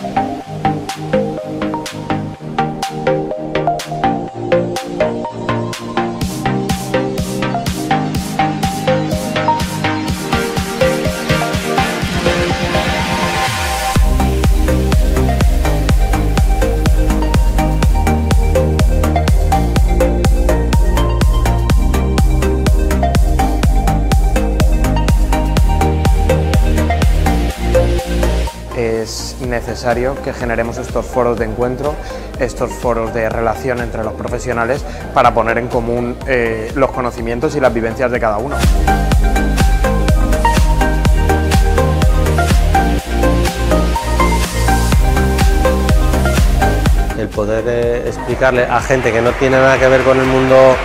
Thank you. Es necesario que generemos estos foros de encuentro, estos foros de relación entre los profesionales para poner en común eh, los conocimientos y las vivencias de cada uno. El poder eh, explicarle a gente que no tiene nada que ver con el mundo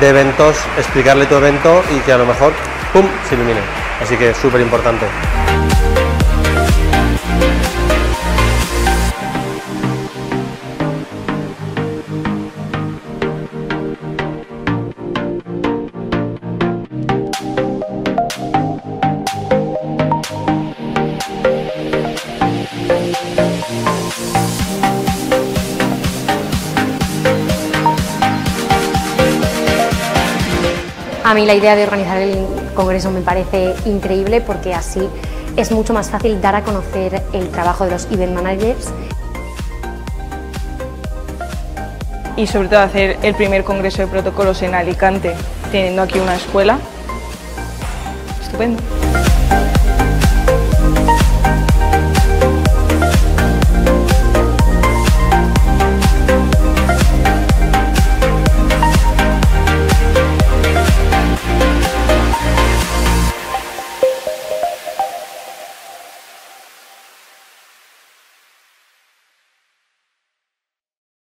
de eventos, explicarle tu evento y que a lo mejor, ¡pum!, se ilumine. Así que es súper importante. A mí la idea de organizar el congreso me parece increíble porque así es mucho más fácil dar a conocer el trabajo de los event managers. Y sobre todo hacer el primer congreso de protocolos en Alicante, teniendo aquí una escuela. Estupendo.